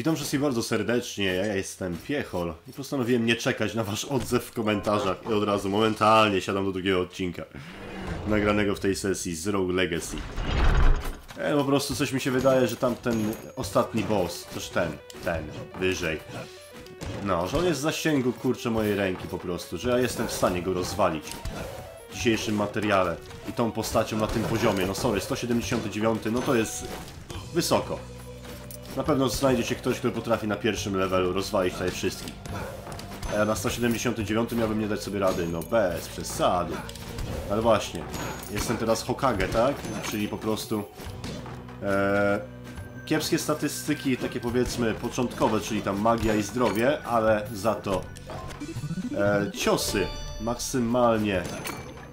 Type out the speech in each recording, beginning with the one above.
Witam wszystkich bardzo serdecznie, ja jestem Piechol i postanowiłem nie czekać na wasz odzew w komentarzach i od razu momentalnie siadam do drugiego odcinka nagranego w tej sesji z Rogue Legacy. E, po prostu coś mi się wydaje, że tam ten ostatni boss, też ten, ten, wyżej. No, że on jest w zasięgu, kurczę, mojej ręki po prostu, że ja jestem w stanie go rozwalić w dzisiejszym materiale i tą postacią na tym poziomie. No sorry, 179, no to jest wysoko. Na pewno znajdzie się ktoś, kto potrafi na pierwszym levelu rozwalić tutaj wszystkich. A ja na 179 miałbym nie dać sobie rady, no bez przesady. Ale właśnie, jestem teraz Hokage, tak? Czyli po prostu... E, kiepskie statystyki, takie powiedzmy początkowe, czyli tam magia i zdrowie, ale za to e, ciosy maksymalnie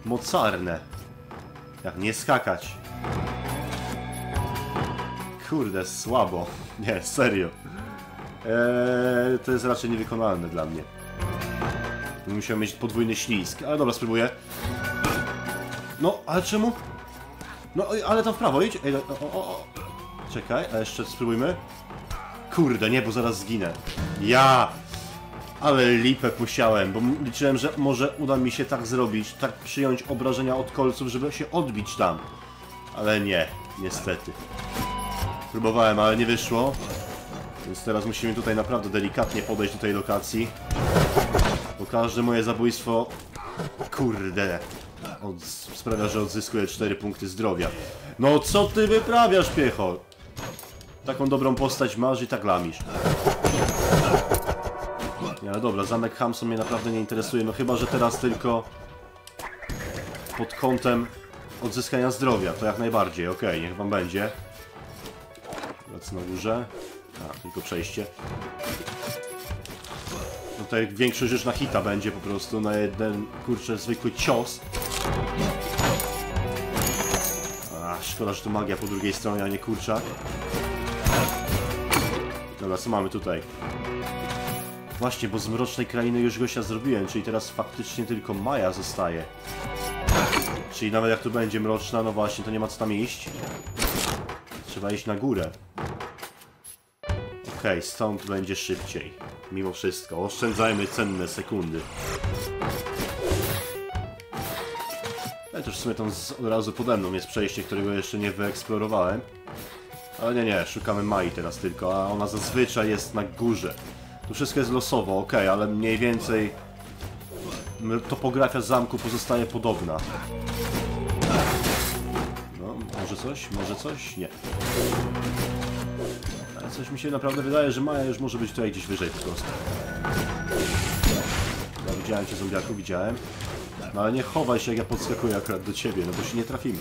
mocarne. Jak nie skakać. Kurde, słabo. Nie, serio. Eee, to jest raczej niewykonalne dla mnie. Musiałem mieć podwójny ślisk, ale dobra, spróbuję. No, ale czemu? No, ale tam w prawo, idź. Ej, o, o, o. Czekaj, a jeszcze spróbujmy. Kurde, nie, bo zaraz zginę. Ja! Ale lipę musiałem, bo liczyłem, że może uda mi się tak zrobić, tak przyjąć obrażenia od kolców, żeby się odbić tam. Ale nie, niestety. Próbowałem, ale nie wyszło. Więc teraz musimy tutaj naprawdę delikatnie podejść do tej lokacji. Bo każde moje zabójstwo... Kurde. Od... Sprawia, że odzyskuję 4 punkty zdrowia. No co ty wyprawiasz, piechol? Taką dobrą postać masz i tak lamisz. Nie, ale dobra, zamek Hamson mnie naprawdę nie interesuje. No chyba, że teraz tylko pod kątem odzyskania zdrowia. To jak najbardziej, okej, okay, niech wam będzie. Lecę na górze. A, tylko przejście. No tutaj większość już na hita będzie po prostu, na jeden, kurczę, zwykły cios. A, szkoda, że to magia po drugiej stronie, a nie kurczak. Dobra, co mamy tutaj? Właśnie, bo z Mrocznej Krainy już gościa zrobiłem, czyli teraz faktycznie tylko Maja zostaje. Czyli nawet jak tu będzie mroczna, no właśnie, to nie ma co tam iść. Trzeba iść na górę. Okej, okay, stąd będzie szybciej. Mimo wszystko. Oszczędzajmy cenne sekundy. Ale też w sumie tam od razu pode mną jest przejście, którego jeszcze nie wyeksplorowałem. Ale nie, nie, szukamy Mai teraz tylko, a ona zazwyczaj jest na górze. Tu wszystko jest losowo, ok, ale mniej więcej topografia zamku pozostaje podobna. No, może coś? Może coś? Nie. Ale coś mi się naprawdę wydaje, że Maja już może być tutaj gdzieś wyżej po prostu. Ja widziałem cię, zombiaku, widziałem. No ale nie chowaj się, jak ja podskakuję akurat do ciebie, no bo się nie trafimy.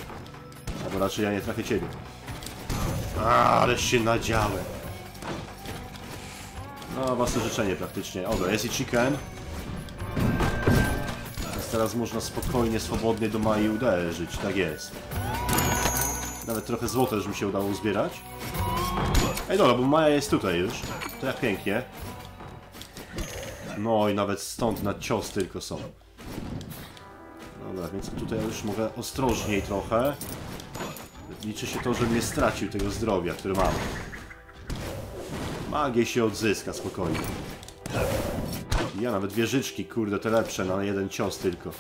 Albo raczej ja nie trafię ciebie. A, ale się nadziałem. No, własne życzenie praktycznie. O, jest i chicken. Więc teraz można spokojnie, swobodnie do Mai uderzyć. Tak jest. Nawet trochę złota już mi się udało uzbierać. Ej, dobra, bo Maja jest tutaj już. To jak pięknie. No i nawet stąd na cios tylko są. Dobra, więc tutaj już mogę ostrożniej trochę. Liczy się to, że nie stracił tego zdrowia, które mam. Magię się odzyska spokojnie. Ja nawet wieżyczki, kurde, te lepsze na jeden cios tylko.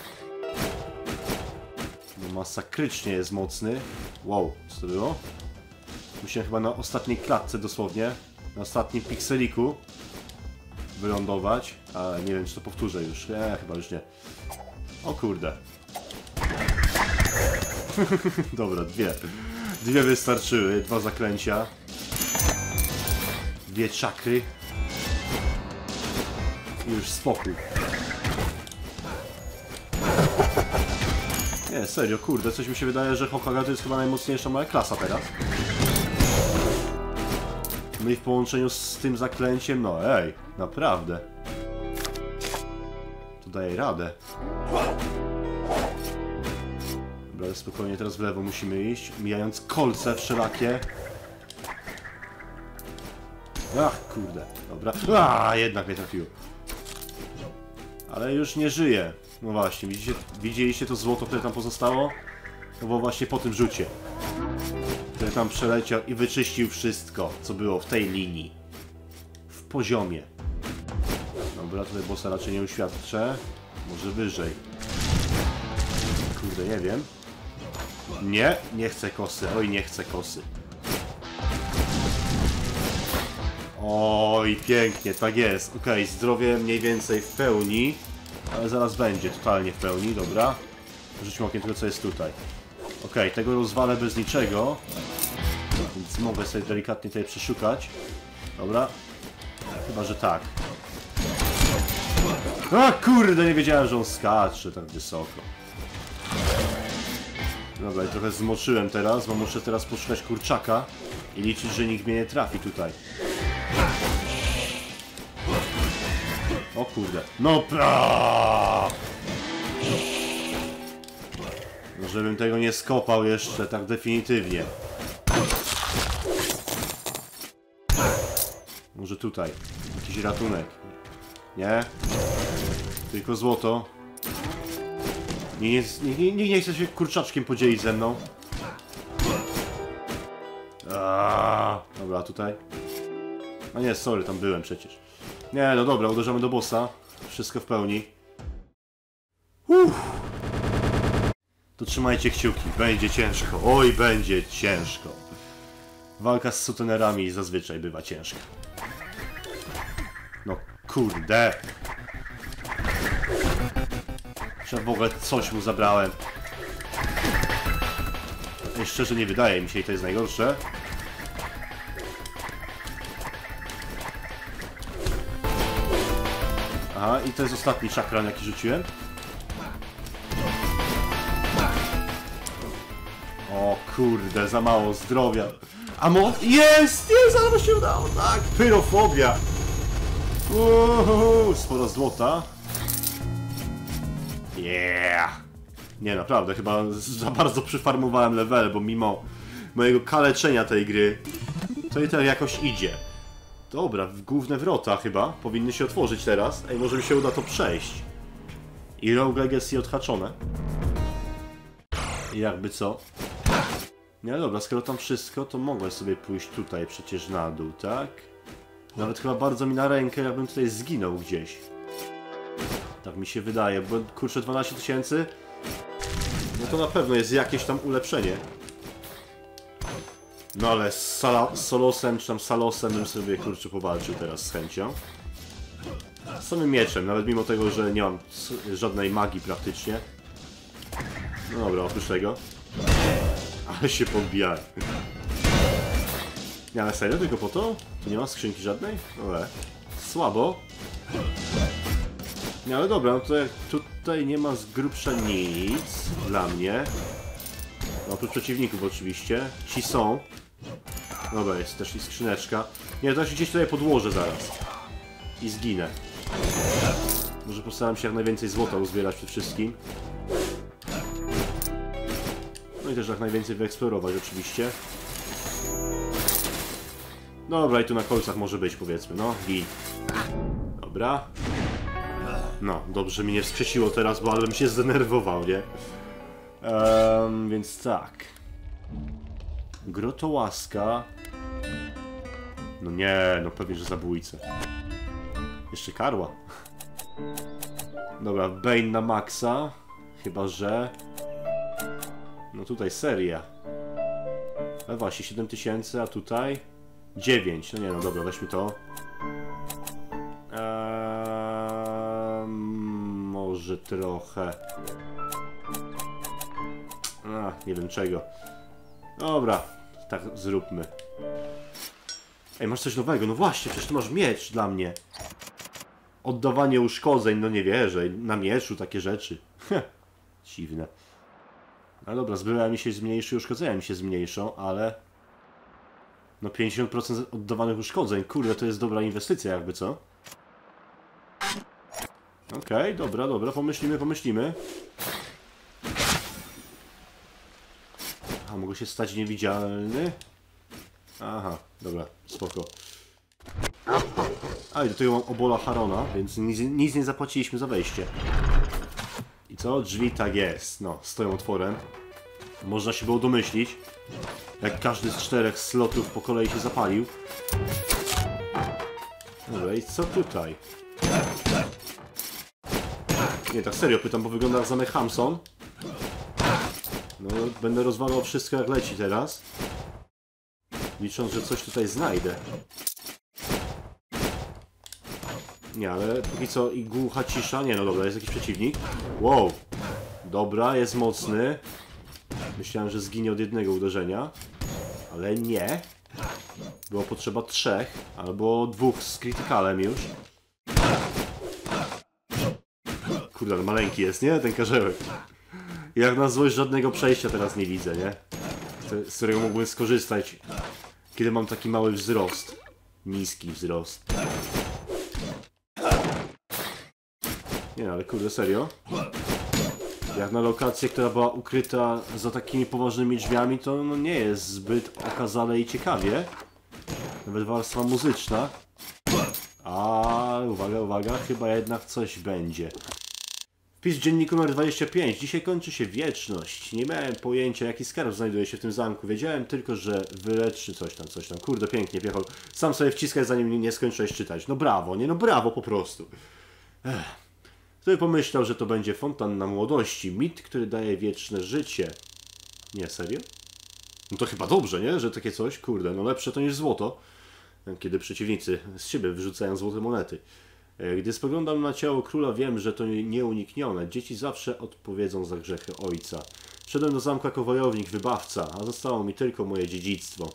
No masakrycznie jest mocny. Wow, co to było? Musiałem chyba na ostatniej klatce dosłownie, na ostatnim pikseliku wylądować, ale nie wiem czy to powtórzę już. Nie, chyba już nie. O kurde. Dobra, dwie. Dwie wystarczyły, dwa zaklęcia. Dwie czakry. I już spokój. Nie, serio, kurde, coś mi się wydaje, że Hokage to jest chyba najmocniejsza moja klasa teraz. No i w połączeniu z tym zaklęciem, no ej, naprawdę. To daje radę. Dobra, spokojnie, teraz w lewo musimy iść, mijając kolce wszelakie. Ach, kurde, dobra. A, jednak mnie trafiło. Ale już nie żyje. No właśnie, widzieliście to złoto, które tam pozostało? To było właśnie po tym rzucie. Tam przeleciał i wyczyścił wszystko, co było w tej linii. poziomie. Dobra, tutaj bossa raczej nie uświadczę. Może wyżej. Kurde, nie wiem. Nie, nie chcę kosy. Oj, nie chcę kosy. Oj, pięknie, tak jest. Okej, okay, zdrowie mniej więcej w pełni. Ale zaraz będzie, totalnie w pełni, dobra. Rzućmy okiem tego, co jest tutaj. Okej, okay, tego rozwalę bez niczego. Więc mogę sobie delikatnie tutaj przeszukać. Dobra. Chyba, że tak. A kurde, nie wiedziałem, że on skacze tak wysoko. Dobra, i trochę zmoczyłem teraz, bo muszę teraz poszukać kurczaka i liczyć, że nikt mnie nie trafi tutaj. O kurde. No pra! No żebym tego nie skopał jeszcze tak definitywnie. Może tutaj. Jakiś ratunek. Nie? Tylko złoto. Nie, nie, nie, nie chce się kurczaczkiem podzielić ze mną. Aaaa, dobra, tutaj. A nie, sorry, tam byłem przecież. Nie, no dobra, uderzamy do bossa. Wszystko w pełni. Uff. To trzymajcie kciuki, będzie ciężko. Oj, będzie ciężko. Walka z sutenerami zazwyczaj bywa ciężka. Kurde. Że w ogóle coś mu zabrałem. I szczerze nie wydaje mi się i to jest najgorsze. Aha, i to jest ostatni czakran jaki rzuciłem. O kurde, za mało zdrowia. A mo... Jest! Jest! Ale się udało, tak! Pyrofobia! Uhuhu, sporo złota. Yeah! Nie, naprawdę, chyba za bardzo przyfarmowałem level, bo mimo mojego kaleczenia tej gry, to i tak jakoś idzie. Dobra, główne wrota chyba powinny się otworzyć teraz. Ej, może mi się uda to przejść. I Rogue Legacy odhaczone. I jakby co? Nie, dobra, skoro tam wszystko, to mogłem sobie pójść tutaj przecież na dół, tak? Nawet chyba bardzo mi na rękę, jakbym tutaj zginął gdzieś. Tak mi się wydaje, bo kurczę 12 tysięcy? No to na pewno jest jakieś tam ulepszenie. No ale z, Solosem, czy tam Salosem bym sobie kurczę powalczył teraz z chęcią. Z samym mieczem, nawet mimo tego, że nie mam żadnej magii praktycznie. No dobra, oprócz tego. Ale się podbijałem. Nie, ale serio tylko po to? Nie ma skrzynki żadnej? No e. Słabo. Nie, ale dobra, no to jak tutaj nie ma z grubsza nic dla mnie. No, oprócz przeciwników oczywiście. Ci są. Dobra, jest też i skrzyneczka. Nie, to się gdzieś tutaj podłożę zaraz. I zginę. Może postaram się jak najwięcej złota uzbierać przede wszystkim. No i też jak najwięcej wyeksplorować oczywiście. Dobra, i tu na kolcach może być powiedzmy, no. I... Dobra. No, dobrze mi nie wskrzesiło teraz, bo ale się zdenerwował, nie? Um, więc tak. Grotołaska. No nie, no pewnie, że zabójcę. Jeszcze karła. Dobra, Bane na maksa. Chyba, że... No tutaj seria. Ale właśnie, 7000, a tutaj... 9. No nie, no dobra, weźmy to. Eee, może trochę. A, nie wiem czego. Dobra, tak zróbmy. Ej, masz coś nowego? No właśnie, przecież ty masz miecz dla mnie. Oddawanie uszkodzeń, no nie wierzę. Na mieczu takie rzeczy. Dziwne. No dobra, zbroja mi się zmniejszy, uszkodzenia mi się zmniejszą, ale... No 50% oddawanych uszkodzeń. Kurde, to jest dobra inwestycja jakby, co? Okej, okay, dobra, dobra, pomyślimy, pomyślimy. A, mogę się stać niewidzialny? Aha, dobra, spoko. A, i do tego mam obola Harona, więc nic, nic nie zapłaciliśmy za wejście. I co? Drzwi tak jest. No, stoją otworem. Można się było domyślić, jak każdy z czterech slotów po kolei się zapalił. Dobra, i co tutaj? Nie, tak serio pytam, bo wygląda jak zamek Hamson. No, będę rozwalał wszystko jak leci teraz. Licząc, że coś tutaj znajdę. Nie, ale póki co i głucha cisza. Nie, no dobra, jest jakiś przeciwnik. Wow. Dobra, jest mocny. Myślałem, że zginie od jednego uderzenia. Ale nie. Było potrzeba trzech. Albo dwóch z krytykalem już. Kurde, ale maleńki jest, nie? Ten karzełek. Jak na złość żadnego przejścia teraz nie widzę, nie? Z którego mógłbym skorzystać, kiedy mam taki mały wzrost. Niski wzrost. Nie, ale kurde, serio? Jak na lokację, która była ukryta za takimi poważnymi drzwiami, to no nie jest zbyt okazale i ciekawie. Nawet warstwa muzyczna. A uwaga, uwaga, chyba jednak coś będzie. Wpis dzienniku numer 25. Dzisiaj kończy się wieczność. Nie miałem pojęcia, jaki skarb znajduje się w tym zamku. Wiedziałem tylko, że wyleczy coś tam, coś tam. Kurde, pięknie, piechol. Sam sobie wciskaj, zanim nie skończyłeś czytać. No brawo, nie? No brawo po prostu. Ech. Kto by pomyślał, że to będzie fontanna młodości. Mit, który daje wieczne życie. Nie, serio? No to chyba dobrze, nie? Że takie coś, kurde, no lepsze to niż złoto. Kiedy przeciwnicy z siebie wyrzucają złote monety. E, Gdy spoglądam na ciało króla, wiem, że to nieuniknione. Dzieci zawsze odpowiedzą za grzechy ojca. Wszedłem do zamku jako wojownik, wybawca, a zostało mi tylko moje dziedzictwo.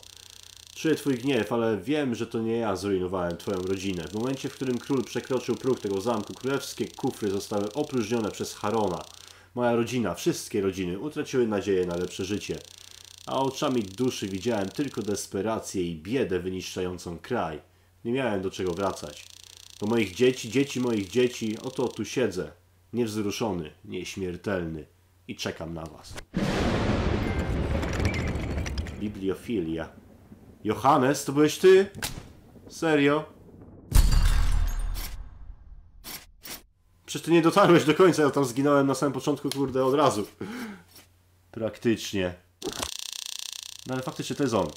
Czuję twój gniew, ale wiem, że to nie ja zrujnowałem twoją rodzinę. W momencie, w którym król przekroczył próg tego zamku, królewskie kufry zostały opróżnione przez Harona. Moja rodzina, wszystkie rodziny, utraciły nadzieję na lepsze życie. A oczami duszy widziałem tylko desperację i biedę wyniszczającą kraj. Nie miałem do czego wracać. Do moich dzieci, dzieci moich dzieci, oto tu siedzę. Niewzruszony, nieśmiertelny. I czekam na was. Bibliofilia. Johannes, to byłeś ty? Serio? Przecież ty nie dotarłeś do końca, ja tam zginąłem na samym początku, kurde, od razu. Praktycznie. No ale faktycznie to jest on.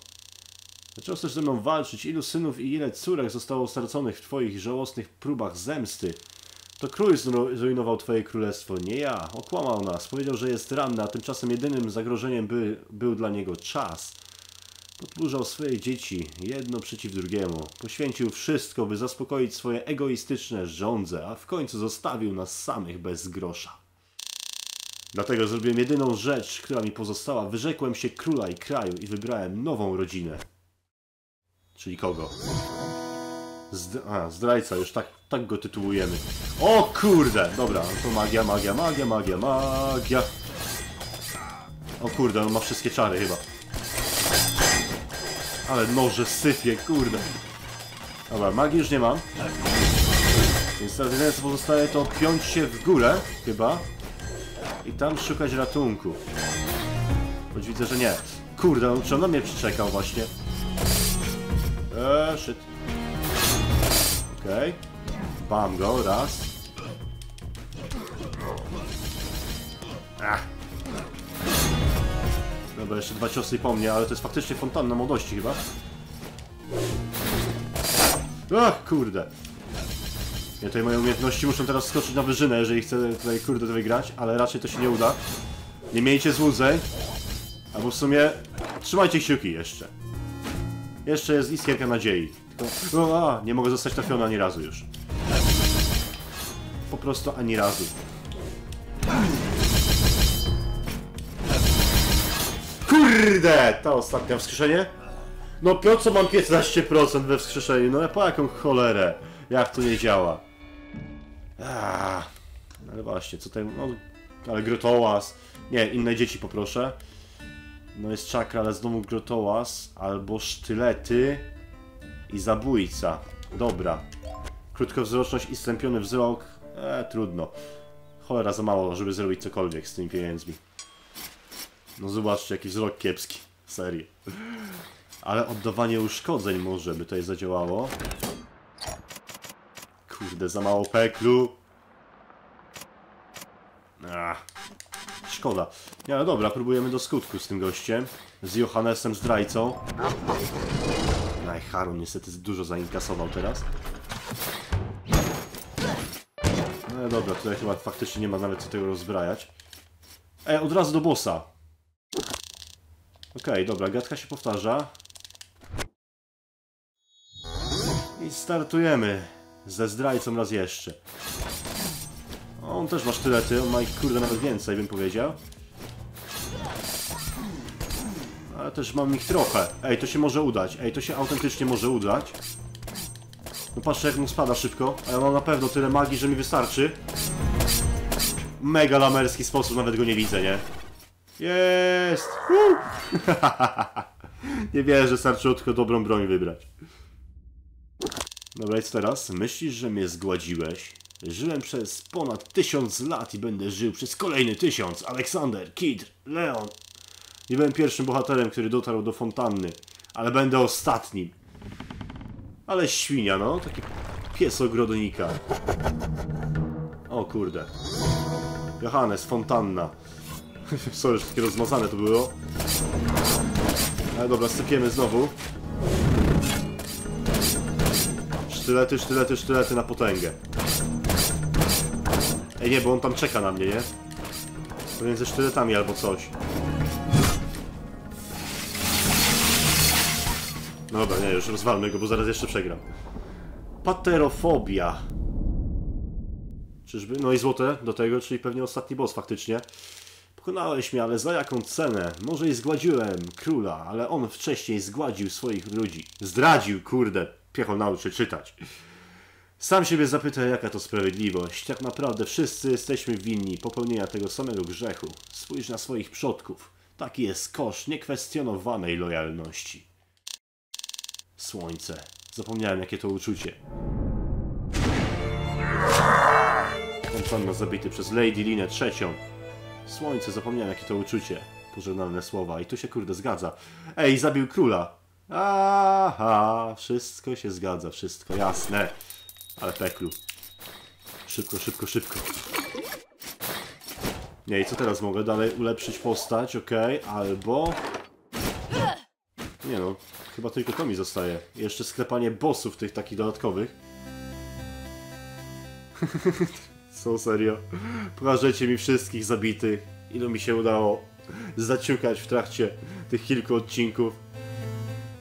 Dlaczego chcesz ze mną walczyć? Ilu synów i ile córek zostało straconych w twoich żałosnych próbach zemsty? To król zru- zrujnował twoje królestwo, nie ja. Okłamał nas. Powiedział, że jest ranny, a tymczasem jedynym zagrożeniem by, był dla niego czas. Podburzał swoje dzieci, jedno przeciw drugiemu. Poświęcił wszystko, by zaspokoić swoje egoistyczne żądze, a w końcu zostawił nas samych bez grosza. Dlatego zrobiłem jedyną rzecz, która mi pozostała. Wyrzekłem się króla i kraju i wybrałem nową rodzinę. Czyli kogo? Zd a, zdrajca, już tak, tak go tytułujemy. O kurde! Dobra, to magia, magia, magia, magia, magia. O kurde, on ma wszystkie czary chyba. Ale noże sypie, kurde. Dobra, magii już nie mam. Więc teraz jedyne co pozostaje to piąć się w górę, chyba. I tam szukać ratunku. Choć widzę, że nie. Kurde, on, czy on na mnie przyczekał właśnie? Eee, shit. Okej. Bam go, raz. Ach. Dobra, jeszcze dwa ciosy po mnie, ale to jest faktycznie fontanna młodości chyba. Ach, kurde. Ja tutaj moje umiejętności muszą teraz skoczyć na wyżynę, jeżeli chcę tutaj kurde wygrać, ale raczej to się nie uda. Nie miejcie złudzeń. Albo w sumie trzymajcie kciuki jeszcze. Jeszcze jest iskierka nadziei. Tylko, o, a, nie mogę zostać trafiony ani razu już. Po prostu ani razu. Kurde! Ta ostatnia wskrzeszenie? No po co mam 15% we wskrzeszeniu? No po jaką cholerę? Jak to nie działa? Ah, ale właśnie, co tutaj... No, ale grotołas. Nie, inne dzieci poproszę. No jest czakra, ale znowu grotołas. Albo sztylety. I zabójca. Dobra. Krótkowzroczność i stępiony wzrok. E, trudno. Cholera za mało, żeby zrobić cokolwiek z tymi pieniędzmi. No zobaczcie, jaki wzrok kiepski. Serio. Ale oddawanie uszkodzeń może by tutaj zadziałało. Kurde, za mało peklu. Ach, szkoda. Nie, ale dobra, próbujemy do skutku z tym gościem. Z Johannesem zdrajcą. Aj, Harun niestety dużo zainkasował teraz. No dobra, tutaj chyba faktycznie nie ma nawet co tego rozbrajać. E, od razu do bossa. Okej, dobra, gadka się powtarza. I startujemy ze zdrajcą raz jeszcze. On też ma sztylety, on ma ich kurde nawet więcej, bym powiedział. Ale też mam ich trochę. Ej, to się może udać. Ej, to się autentycznie może udać. No patrzcie jak mu spada szybko. A ja mam na pewno tyle magii, że mi wystarczy. Mega lamerski sposób, nawet go nie widzę, nie? Jest! Nie wierzę, starczyło tylko dobrą broń wybrać. Dobra, i teraz? Myślisz, że mnie zgładziłeś? Żyłem przez ponad tysiąc lat i będę żył przez kolejny tysiąc. Aleksander, Kid, Leon. Nie byłem pierwszym bohaterem, który dotarł do fontanny, ale będę ostatnim. Ale świnia, no. Taki pies ogrodnika. O kurde. Johannes, fontanna. Sorry, że takie rozmazane to było. Ale dobra, sypiemy znowu. Sztylety, sztylety, sztylety na potęgę. Ej nie, bo on tam czeka na mnie, nie? Powinien ze sztyletami albo coś. No dobra, nie, już rozwalmy go, bo zaraz jeszcze przegram. Paterofobia. Czyżby? No i złote do tego, czyli pewnie ostatni boss faktycznie. Pokonałeś mnie, ale za jaką cenę? Może i zgładziłem króla, ale on wcześniej zgładził swoich ludzi. Zdradził, kurde. Piechol nauczy czytać. Sam siebie zapytaj, jaka to sprawiedliwość. Tak naprawdę wszyscy jesteśmy winni popełnienia tego samego grzechu. Spójrz na swoich przodków. Taki jest koszt niekwestionowanej lojalności. Słońce. Zapomniałem, jakie to uczucie. Fontanna zabity przez Lady Linę trzecią. Słońce, zapomniałem, jakie to uczucie. Pożegnalne słowa. I tu się kurde zgadza. Ej, zabił króla. Aha, wszystko się zgadza, wszystko jasne. Ale peklu. Szybko, szybko, szybko. Nie, i co teraz mogę? Dalej ulepszyć postać, ok, albo... Nie no, chyba tylko to mi zostaje. Jeszcze sklepanie bossów tych takich dodatkowych. Co, serio? Pokażecie mi wszystkich zabitych. Ilu mi się udało zaciukać w trakcie tych kilku odcinków.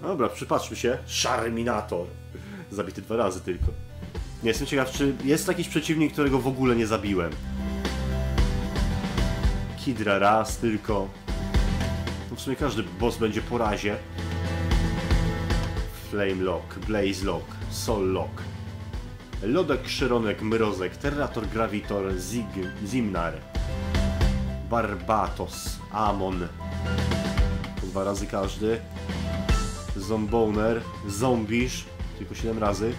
Dobra, przypatrzmy się. Szarminator. Zabity dwa razy tylko. Nie jestem ciekaw, czy jest jakiś przeciwnik, którego w ogóle nie zabiłem. Kidra raz tylko. No w sumie każdy boss będzie po razie. Flame Lock, Blaze Lock, Soul Lock. Lodek, Krzyronek, Mrozek, Terrator, Gravitor, Zig, Zimnar. Barbatos, Amon. Po dwa razy każdy. Zomboner, Zombisz, tylko 7 razy.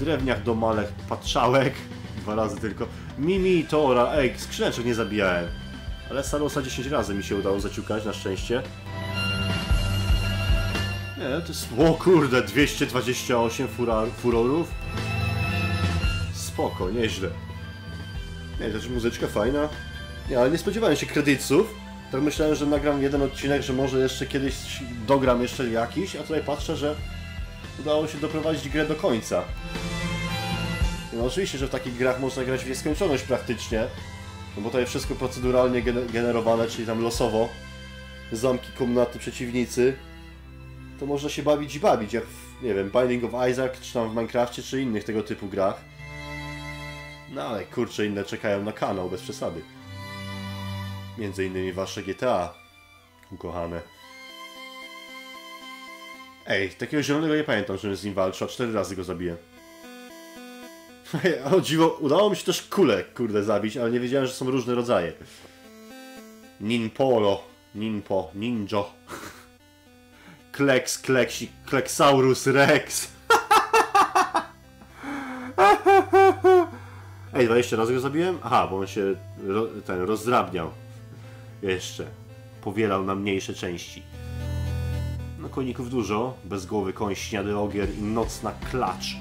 Drewniach domalech, patrzałek, dwa razy tylko. Mimi, Tora, ej, skrzyneczek nie zabijałem. Ale Sarosa 10 razy mi się udało zaciukać, na szczęście. Nie, to jest... O kurde, 228 fura, furorów. Spoko, nieźle. Nie, też muzyczka fajna. Nie, ale nie spodziewałem się kredytów. Tak myślałem, że nagram jeden odcinek, że może jeszcze kiedyś dogram jeszcze jakiś, a tutaj patrzę, że udało się doprowadzić grę do końca. No oczywiście, że w takich grach można grać w nieskończoność praktycznie, no bo to jest wszystko proceduralnie gener- generowane, czyli tam losowo. Zamki, komnaty, przeciwnicy. To można się bawić i bawić, jak w, nie wiem, Binding of Isaac, czy tam w Minecrafcie, czy innych tego typu grach. No ale kurczę, inne czekają na kanał, bez przesady. Między innymi wasze GTA, ukochane. Ej, takiego zielonego nie pamiętam, żebym z nim walczył, a cztery razy go zabiję. O dziwo, udało mi się też kule, kurde, zabić, ale nie wiedziałem, że są różne rodzaje. Ninpolo, Ninpo, Ninjo. Kleks, Kleksik, Kleksaurus Rex. Ej, 20 razy go zabiłem? Aha, bo on się ro, ten rozdrabniał. Jeszcze. Powielał na mniejsze części. No koników dużo. Bez głowy koń, śniady ogier i nocna klacz.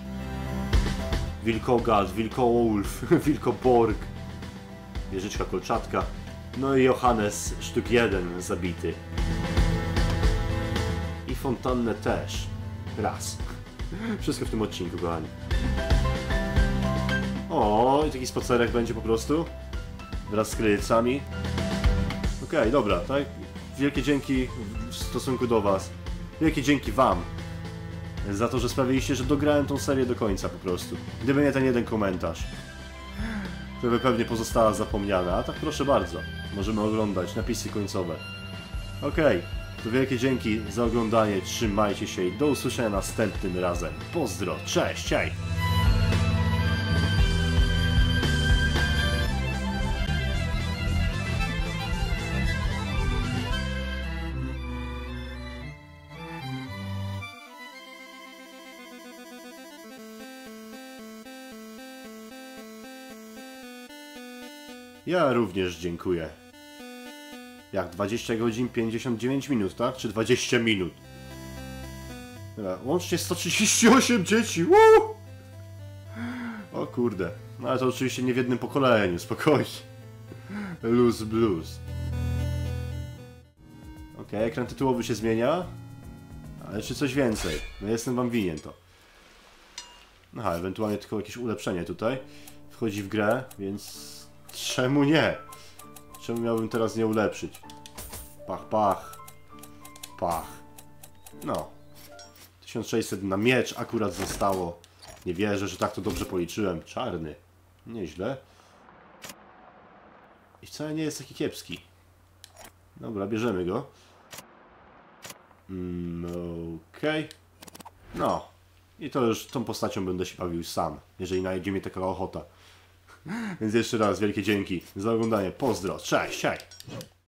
Wilkogad, Wilkowolf, Wilkoborg. Wieżyczka kolczatka. No i Johannes sztuk jeden zabity. Fontannę też. Raz. Wszystko w tym odcinku, kochani. O, i taki spacerek będzie po prostu. Wraz z kredytami. Okej, dobra, tak? Wielkie dzięki w stosunku do Was. Wielkie dzięki Wam. Za to, że sprawiliście, że dograłem tą serię do końca po prostu. Gdyby nie ten jeden komentarz. To by pewnie pozostała zapomniana, a tak proszę bardzo. Możemy oglądać napisy końcowe. Okej, to wielkie dzięki za oglądanie, trzymajcie się i do usłyszenia następnym razem. Pozdro, cześć, hej! Ja również dziękuję. Jak 20 godzin 59 minut, tak? Czy 20 minut? Dobra, łącznie 138 dzieci! Woo! O kurde. No ale to oczywiście nie w jednym pokoleniu, spokojnie. Lose blues. Okej, ekran tytułowy się zmienia. Ale czy coś więcej? No jestem wam winien to. Aha, ewentualnie tylko jakieś ulepszenie tutaj. Wchodzi w grę, więc czemu nie? Czemu miałbym teraz nie ulepszyć? Pach, pach. Pach. No. 1600 na miecz akurat zostało. Nie wierzę, że tak to dobrze policzyłem. Czarny. Nieźle. I wcale nie jest taki kiepski. Dobra, bierzemy go. Mm, Okej. No. I to już tą postacią będę się bawił sam, jeżeli najdzie mnie taka ochota. Więc jeszcze raz wielkie dzięki za oglądanie. Pozdro, cześć, cześć.